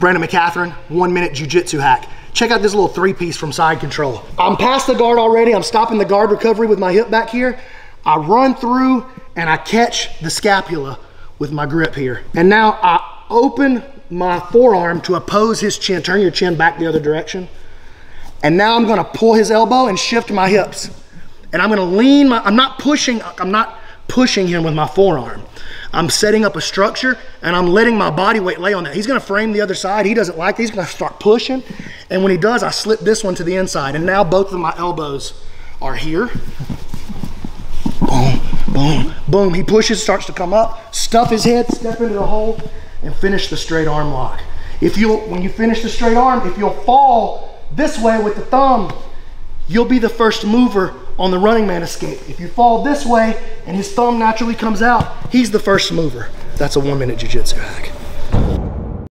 Brandon McCaghren, one minute jujitsu hack. Check out this little three piece from side control. I'm past the guard already. I'm stopping the guard recovery with my hip back here. I run through and I catch the scapula with my grip here. And now I open my forearm to oppose his chin. Turn your chin back the other direction. And now I'm gonna pull his elbow and shift my hips. And I'm gonna lean my, I'm not pushing, I'm not pushing him with my forearm. I'm setting up a structure and I'm letting my body weight lay on that. He's gonna frame the other side. He doesn't like it. He's gonna start pushing. And when he does, I slip this one to the inside. And now both of my elbows are here. Boom, boom, boom. He pushes, starts to come up, stuff his head, step into the hole, and finish the straight arm lock. If you, when you finish the straight arm, if you'll fall this way with the thumb, you'll be the first mover on the running man escape. If you fall this way and his thumb naturally comes out, he's the first mover. That's a one minute jujitsu hack.